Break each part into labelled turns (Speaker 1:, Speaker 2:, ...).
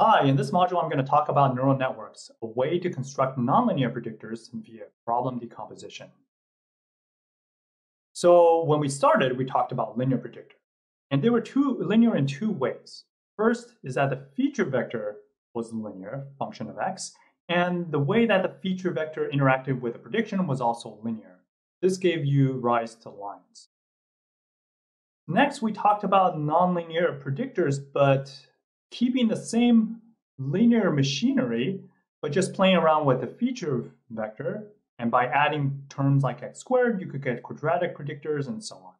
Speaker 1: Hi, in this module I'm going to talk about neural networks, a way to construct nonlinear predictors via problem decomposition. So when we started, we talked about linear predictor. And they were two linear in two ways. First is that the feature vector was linear, function of x, and the way that the feature vector interacted with the prediction was also linear. This gave you rise to lines. Next, we talked about nonlinear predictors, but keeping the same linear machinery, but just playing around with the feature vector. And by adding terms like x squared, you could get quadratic predictors and so on.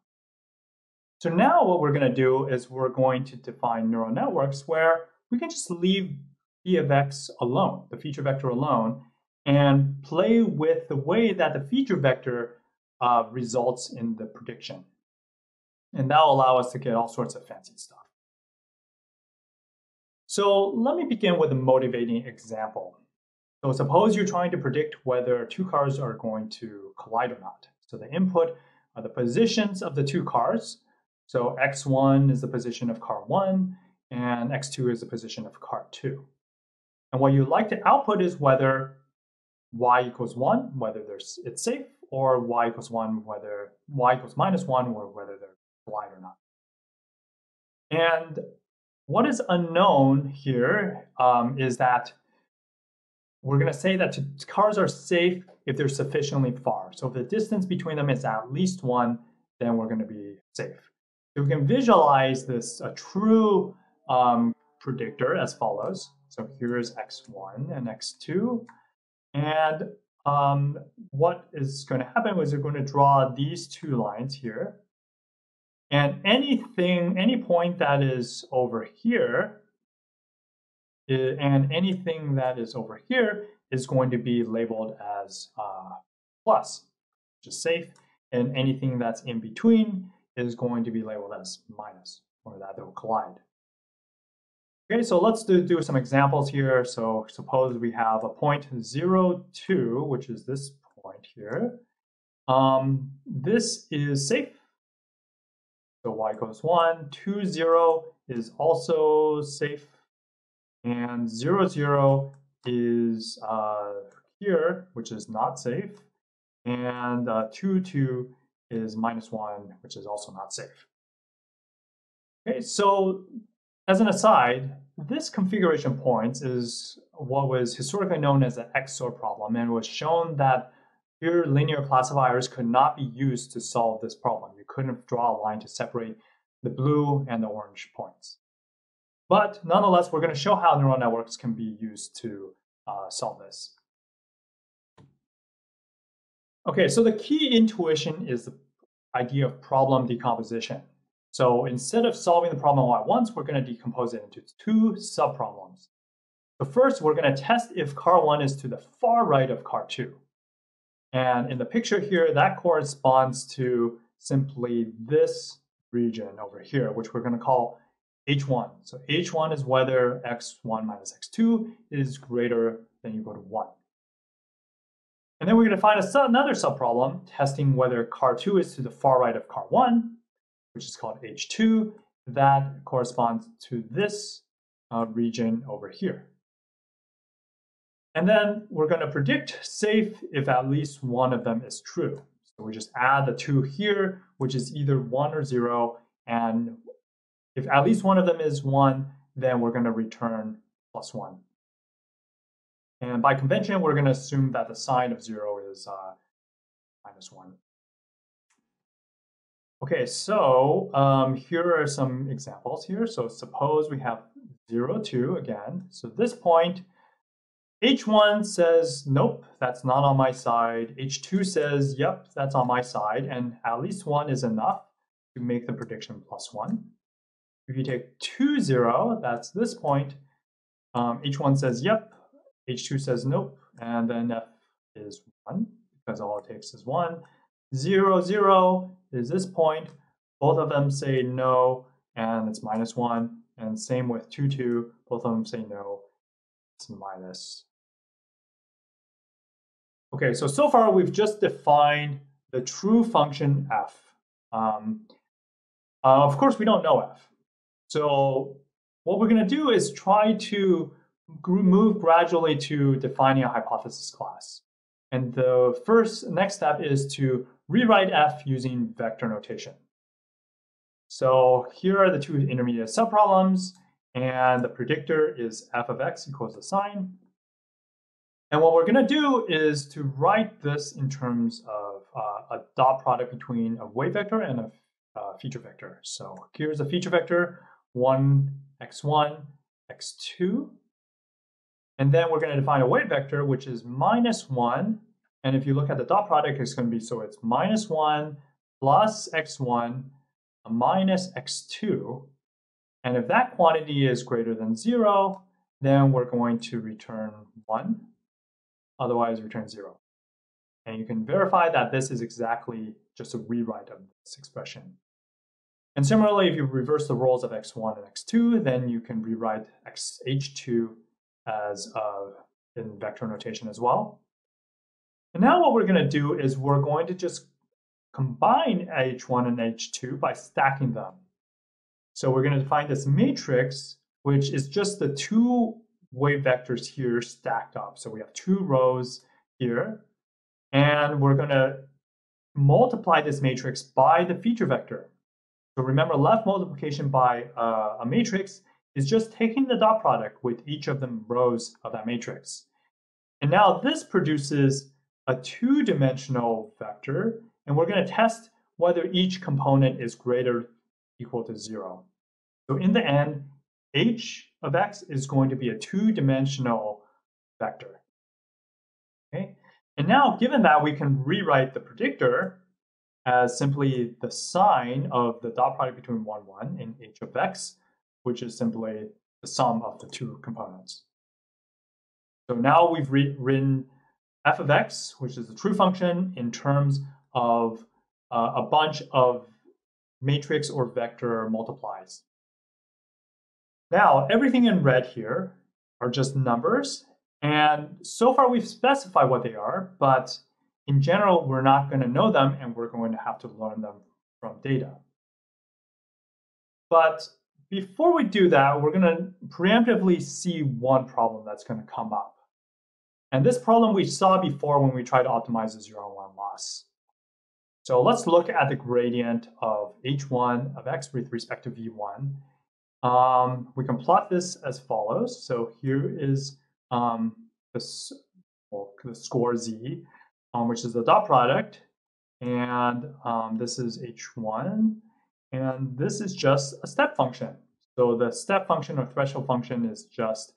Speaker 1: So now what we're going to do is we're going to define neural networks where we can just leave phi of x alone, the feature vector alone, and play with the way that the feature vector uh, results in the prediction. And that will allow us to get all sorts of fancy stuff. So let me begin with a motivating example. So suppose you're trying to predict whether two cars are going to collide or not. So the input are the positions of the two cars. So x1 is the position of car 1, and x2 is the position of car 2. And what you'd like to output is whether y equals 1, whether there's, it's safe, or y equals 1, whether y equals minus 1, or whether they're collide or not. And what is unknown here um, is that we're going to say that cars are safe if they're sufficiently far. So if the distance between them is at least one, then we're going to be safe. So we can visualize this a true um, predictor as follows. So here's x1 and x2. And um, what is going to happen is we're going to draw these two lines here. And anything, any point that is over here, and anything that is over here is going to be labeled as uh, plus, which is safe. And anything that's in between is going to be labeled as minus, or that they'll collide. Okay, so let's do, do some examples here. So suppose we have a point 0, 2, which is this point here. Um, this is safe so y equals 1. 2, 0 is also safe. And 0, 0 is uh, here, which is not safe. And uh, 2, 2 is minus 1, which is also not safe. Okay, so as an aside, this configuration points is what was historically known as the XOR problem, and was shown that Pure linear classifiers could not be used to solve this problem. Couldn't draw a line to separate the blue and the orange points. But nonetheless, we're going to show how neural networks can be used to uh, solve this. Okay, so the key intuition is the idea of problem decomposition. So instead of solving the problem all at once, we're going to decompose it into two subproblems. So first, we're going to test if car 1 is to the far right of car 2. And in the picture here, that corresponds to simply this region over here, which we're going to call h1. So h1 is whether x1 minus x2 is greater than equal to 1. And then we're going to find a, another subproblem testing whether car 2 is to the far right of car 1, which is called h2. That corresponds to this uh, region over here. And then we're going to predict safe if at least one of them is true. So we just add the two here, which is either one or zero. And if at least one of them is one, then we're going to return plus one. And by convention, we're going to assume that the sign of zero is uh, minus one. Okay, so um, here are some examples here. So suppose we have zero, two again. So this point H1 says, nope, that's not on my side. H2 says, yep, that's on my side. And at least one is enough to make the prediction plus one. If you take 2, 0, that's this point, um, H1 says, yep, H2 says, nope, and then F is 1, because all it takes is 1. 0, 0 is this point. Both of them say no, and it's minus 1. And same with 2, 2, both of them say no, it's minus Okay, so so far we've just defined the true function f. Um, uh, of course, we don't know f. So what we're going to do is try to move gradually to defining a hypothesis class. And the first next step is to rewrite f using vector notation. So here are the two intermediate subproblems, and the predictor is f of x equals the sign. And what we're going to do is to write this in terms of uh, a dot product between a weight vector and a uh, feature vector. So here's a feature vector, 1, x1, x2. And then we're going to define a weight vector, which is minus 1. And if you look at the dot product, it's going to be so it's minus 1 plus x1 minus x2. And if that quantity is greater than 0, then we're going to return 1. Otherwise, return 0. And you can verify that this is exactly just a rewrite of this expression. And similarly, if you reverse the roles of x1 and x2, then you can rewrite xh2 as uh, in vector notation as well. And now what we're going to do is we're going to just combine h1 and h2 by stacking them. So we're going to define this matrix, which is just the two weight vectors here stacked up. So we have two rows here, and we're going to multiply this matrix by the feature vector. So remember, left multiplication by uh, a matrix is just taking the dot product with each of the rows of that matrix. And now this produces a two-dimensional vector, and we're going to test whether each component is greater equal to zero. So in the end, h of x is going to be a two-dimensional vector. Okay, and now given that we can rewrite the predictor as simply the sign of the dot product between 1, 1 in h of x, which is simply the sum of the two components. So now we've written f of x, which is the true function, in terms of uh, a bunch of matrix or vector multiplies. Now, everything in red here are just numbers, and so far we've specified what they are, but in general, we're not going to know them and we're going to have to learn them from data. But before we do that, we're going to preemptively see one problem that's going to come up. And this problem we saw before when we tried to optimize the zero one loss. So let's look at the gradient of h1 of x with respect to v1. Um, we can plot this as follows. So here is um, the, well, the score z um, which is the dot product. And um, this is h1. And this is just a step function. So the step function or threshold function is just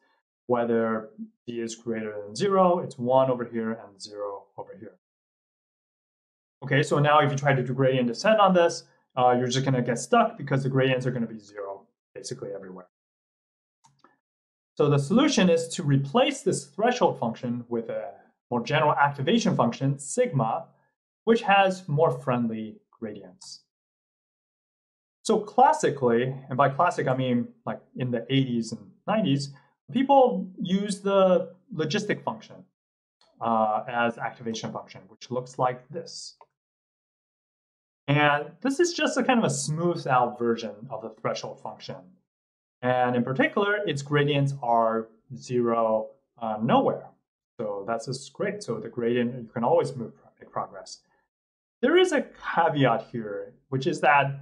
Speaker 1: whether d is greater than 0, it's 1 over here and 0 over here. Okay, so now if you try to do gradient descent on this, uh, you're just going to get stuck because the gradients are going to be 0 basically everywhere. So the solution is to replace this threshold function with a more general activation function, sigma, which has more friendly gradients. So classically, and by classic I mean like in the 80s and 90s, people use the logistic function uh, as activation function, which looks like this. And this is just a kind of a smoothed out version of the threshold function. And in particular, its gradients are zero uh, nowhere. So that's just great. So the gradient, you can always move make progress. There is a caveat here, which is that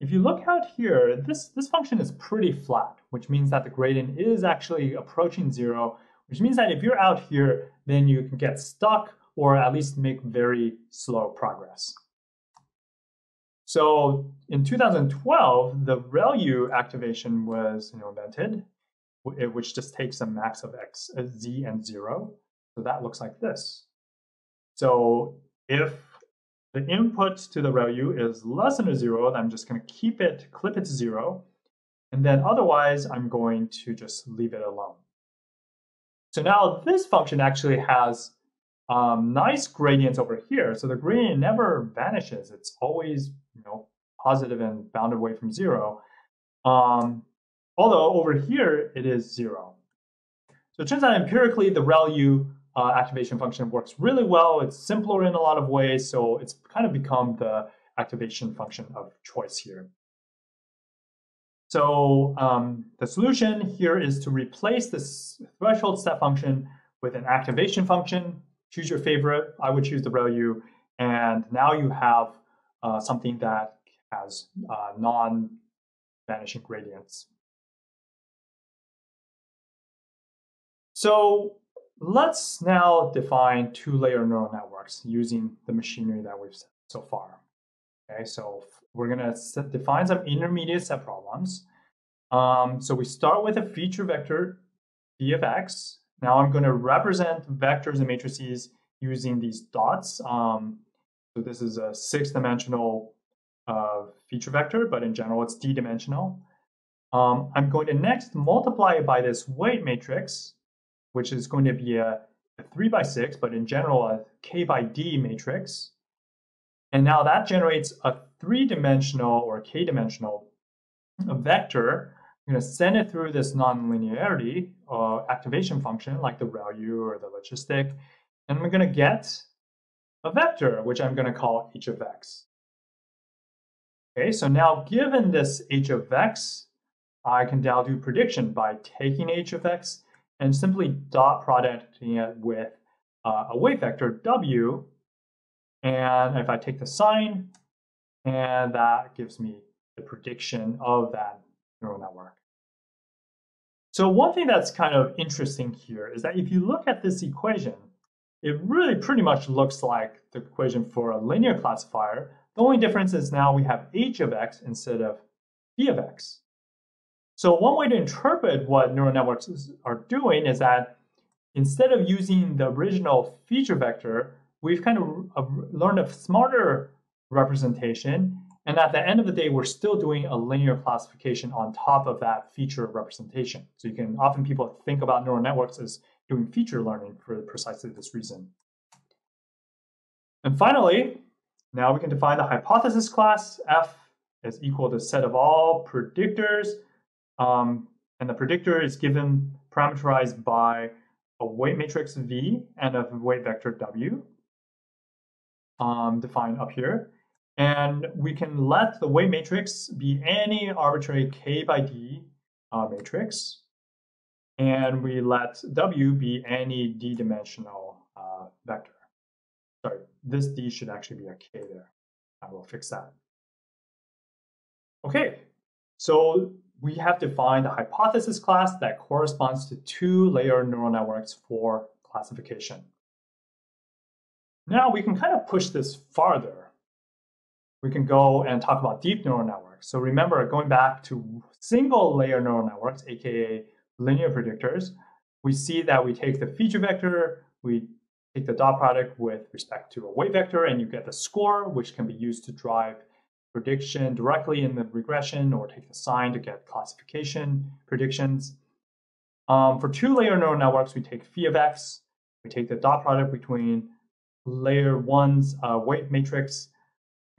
Speaker 1: if you look out here, this, this function is pretty flat, which means that the gradient is actually approaching zero, which means that if you're out here, then you can get stuck or at least make very slow progress. So in 2012, the ReLU activation was you know, invented, which just takes a max of x, uh, z, and zero. So that looks like this. So if the input to the ReLU is less than a zero, I'm just going to keep it, clip it to zero. And then otherwise, I'm going to just leave it alone. So now this function actually has um, nice gradients over here. So the gradient never vanishes. It's always you know, positive and bounded away from zero. Um, although over here, it is zero. So it turns out empirically, the ReLU uh, activation function works really well. It's simpler in a lot of ways, so it's kind of become the activation function of choice here. So um, the solution here is to replace this threshold step function with an activation function. Choose your favorite. I would choose the ReLU. And now you have uh, something that has uh, non-vanishing gradients. So let's now define two-layer neural networks using the machinery that we've set so far. Okay, so we're gonna define some intermediate set problems. Um, so we start with a feature vector phi of x. Now I'm gonna represent vectors and matrices using these dots. Um, so this is a six-dimensional uh, feature vector, but in general it's d-dimensional. Um, I'm going to next multiply it by this weight matrix, which is going to be a, a 3 by 6, but in general a k by d matrix. And now that generates a three-dimensional or k-dimensional vector. I'm going to send it through this nonlinearity uh, activation function like the ReLU or the logistic, and I'm going to get a vector, which I'm going to call h of x. Okay, so now given this h of x, I can now do prediction by taking h of x and simply dot producting it with uh, a weight vector w and if I take the sign, and that gives me the prediction of that neural network. So one thing that's kind of interesting here is that if you look at this equation, it really pretty much looks like the equation for a linear classifier. The only difference is now we have h of x instead of phi of x. So one way to interpret what neural networks are doing is that instead of using the original feature vector, we've kind of learned a smarter representation. And at the end of the day, we're still doing a linear classification on top of that feature representation. So you can often people think about neural networks as doing feature learning for precisely this reason. And finally, now we can define the hypothesis class. F is equal to set of all predictors. Um, and the predictor is given parameterized by a weight matrix V and a weight vector W um, defined up here. And we can let the weight matrix be any arbitrary k by d uh, matrix. And we let w be any d-dimensional uh, vector. Sorry, this d should actually be a k there. I will fix that. Okay, so we have defined a hypothesis class that corresponds to two layer neural networks for classification. Now we can kind of push this farther. We can go and talk about deep neural networks. So remember, going back to single layer neural networks, aka linear predictors, we see that we take the feature vector, we take the dot product with respect to a weight vector, and you get the score, which can be used to drive prediction directly in the regression or take the sign to get classification predictions. Um, for two layer neural networks, we take phi of x, we take the dot product between layer one's uh, weight matrix,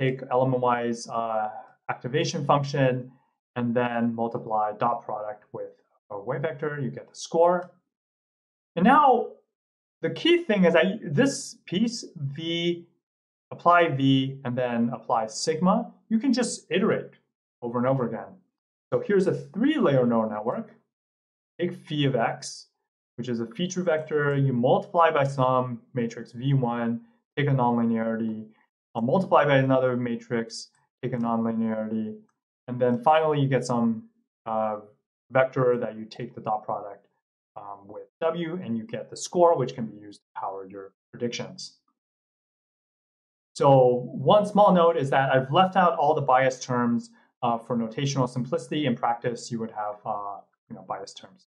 Speaker 1: take element-wise uh, activation function, and then multiply dot product with a weight vector, you get the score. And now the key thing is that this piece, V, apply V, and then apply sigma, you can just iterate over and over again. So here's a three-layer neural network. Take phi of x, which is a feature vector. You multiply by some matrix V1, take a nonlinearity, uh, multiply by another matrix, take a nonlinearity, and then finally you get some uh, vector that you take the dot product um, with W and you get the score, which can be used to power your predictions. So one small note is that I've left out all the bias terms uh, for notational simplicity. In practice, you would have uh, you know, bias terms.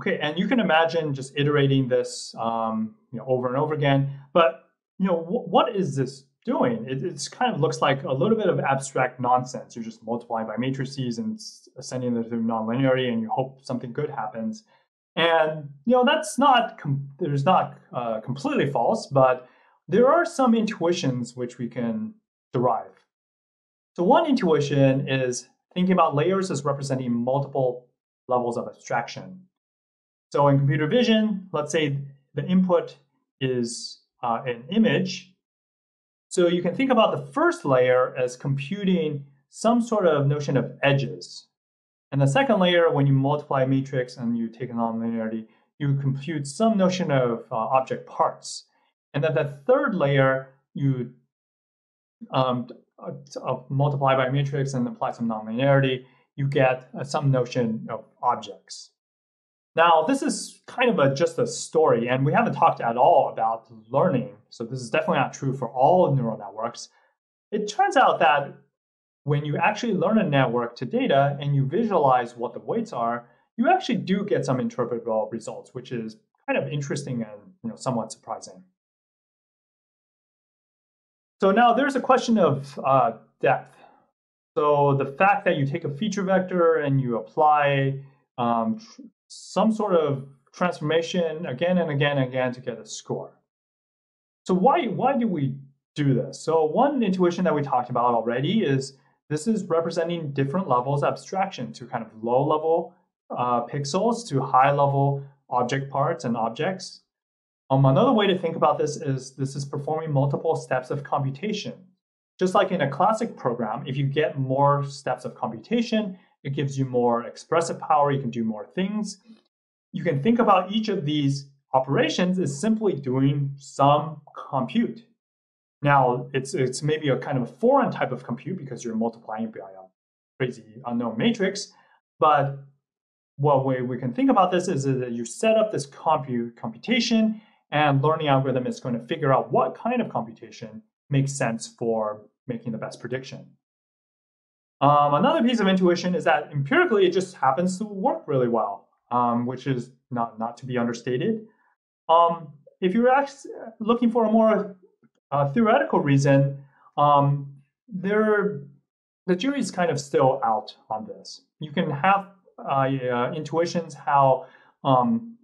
Speaker 1: Okay, and you can imagine just iterating this um, you know, over and over again. But you know, what is this doing? It it's kind of looks like a little bit of abstract nonsense. You're just multiplying by matrices and sending them through nonlinearity, and you hope something good happens. And you know, that's not com- there's not uh, completely false, but there are some intuitions which we can derive. So one intuition is thinking about layers as representing multiple levels of abstraction. So in computer vision, let's say the input is uh, an image. So you can think about the first layer as computing some sort of notion of edges. And the second layer, when you multiply a matrix and you take a nonlinearity, you compute some notion of uh, object parts. And then the third layer, you um, uh, multiply by matrix and apply some nonlinearity, you get uh, some notion of objects. Now, this is kind of a, just a story, and we haven't talked at all about learning. So this is definitely not true for all neural networks. It turns out that when you actually learn a network to data and you visualize what the weights are, you actually do get some interpretable results, which is kind of interesting and you know, somewhat surprising. So now there's a question of uh, depth. So the fact that you take a feature vector and you apply um, some sort of transformation again and again and again to get a score. So why, why do we do this? So one intuition that we talked about already is this is representing different levels of abstraction to kind of low level uh, pixels to high level object parts and objects. Um, another way to think about this is this is performing multiple steps of computation. Just like in a classic program, if you get more steps of computation, it gives you more expressive power, you can do more things. You can think about each of these operations as simply doing some compute. Now, it's, it's maybe a kind of a foreign type of compute because you're multiplying by a crazy unknown matrix, but what way we can think about this is that you set up this compute computation and learning algorithm is going to figure out what kind of computation makes sense for making the best prediction. Um, another piece of intuition is that empirically it just happens to work really well, um, which is not, not to be understated. Um, if you're actually looking for a more uh, theoretical reason, um, there, the jury is kind of still out on this. You can have uh, uh, intuitions how um,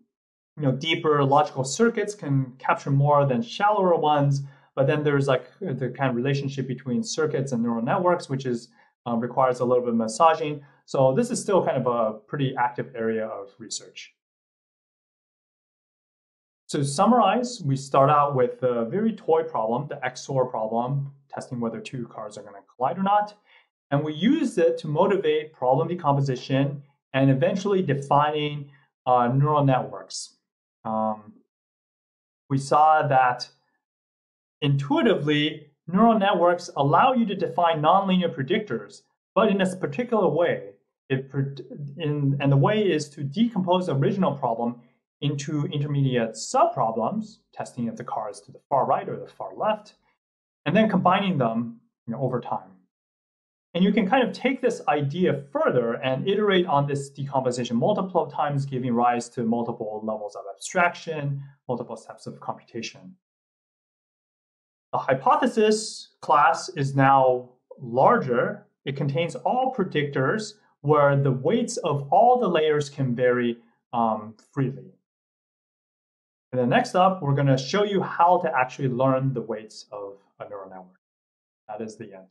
Speaker 1: you know deeper logical circuits can capture more than shallower ones, but then there's like the kind of relationship between circuits and neural networks, which is um, requires a little bit of massaging. So this is still kind of a pretty active area of research. To summarize, we start out with a very toy problem, the XOR problem, testing whether two cars are going to collide or not. And we use it to motivate problem decomposition and eventually defining uh, neural networks. Um, we saw that intuitively, neural networks allow you to define nonlinear predictors, but in a particular way. It, in, and the way is to decompose the original problem into intermediate subproblems, testing if the car is to the far right or the far left, and then combining them you know, over time. And you can kind of take this idea further and iterate on this decomposition multiple times, giving rise to multiple levels of abstraction, multiple steps of computation. The hypothesis class is now larger. It contains all predictors where the weights of all the layers can vary um, freely. And then next up, we're going to show you how to actually learn the weights of a neural network. That is the end.